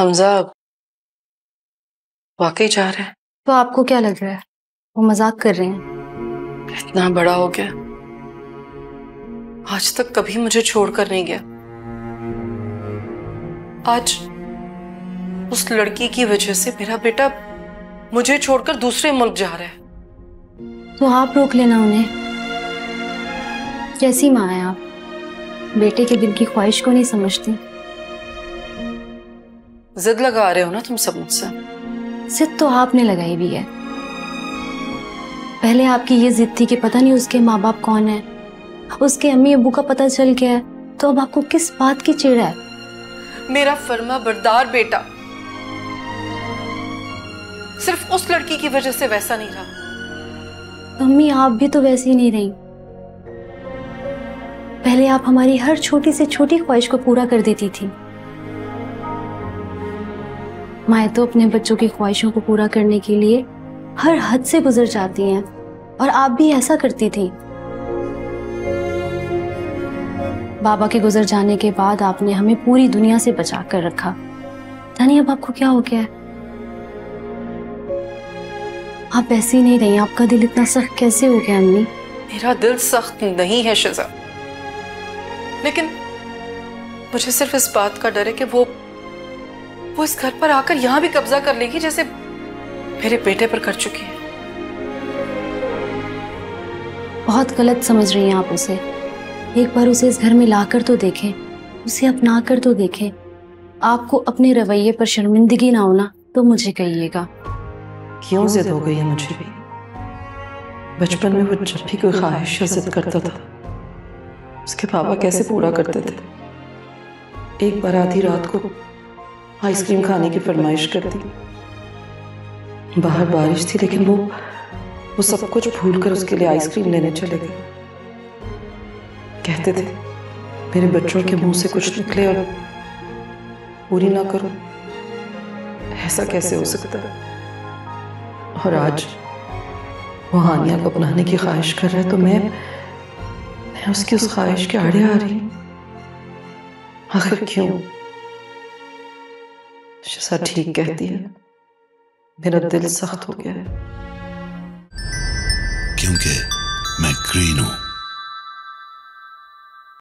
हमजा वाकई जा रहे हैं। तो आपको क्या लग रहा है? वो मज़ाक कर रहे हैं। इतना बड़ा हो गया। आज तक कभी मुझे छोड़कर नहीं गया। आज उस लड़की की वजह से मेरा बेटा मुझे छोड़कर दूसरे मुल्क जा रहा है। तो आप रोक लेना उन्हें। कैसी माँ है आप। बेटे के दिल की ख्वाहिश को नहीं समझती। जिद लगा रहे हो ना तुम सब मुझसे? जिद तो आपने लगाई भी है। पहले आपकी ये जिद थी कि पता नहीं उसके माँ बाप कौन है। उसके अम्मी अबू का पता चल गया है। तो अब आपको किस बात की चिड़ है? मेरा फर्मा बरदार बेटा। सिर्फ़ उस लड़की की वजह से वैसा नहीं रहा। अम्मी आप भी तो वैसी नहीं रही। पहले आप हमारी हर छोटी से छोटी ख्वाहिश को पूरा कर देती थी। माए तो अपने बच्चों की ख्वाहिशों को पूरा करने के लिए हर हद से गुजर जाती हैं, और आप भी ऐसा करती थी। बाबा के गुजर जाने के बाद आपने हमें पूरी दुनिया से बचा कर रखा। जानिए अब आपको क्या हो गया? है आप ऐसी नहीं रही, आपका दिल इतना सख्त कैसे हो गया, अम्मी? मेरा दिल सख्त नहीं है, शिजा। लेकिन मुझे सिर्फ़ इस बात का डर है कि वो वो इस घर पर आकर यहाँ भी कब्जा कर लेगी जैसे मेरे बेटे पर कर चुकी है। बहुत गलत समझ रही हैं आप उसे। एक बार उसे इस घर में लाकर तो देखें उसे अपना कर तो देखें। आपको अपने रवैये पर शर्मिंदगी ना होना तो मुझे कहिएगा। क्यों जिद हो गई है मुझे भी? बचपन में वो जब भी कोई ख्वाहिश जिद करता था उसके पापा कैसे पूरा करते थे? एक बार आधी रात को आइसक्रीम खाने की फरमाइश कर दी बाहर बारिश थी, लेकिन वो वो सब कुछ भूलकर उसके लिए आइसक्रीम लेने चले गए। कहते थे, मेरे बच्चों के मुँह से कुछ निकले और पूरी ना करो। ऐसा कैसे हो सकता है? और आज वो हानिया को अपनाने की ख्वाहिश कर रहा है तो मैं मैं उसकी उस ख्वाहिश के आड़े आ रही। आखिर क्यों? शिसा ठीक कहती है। मेरा दिल सख्त हो गया है। क्योंकि मैं ग्रीन हूँ।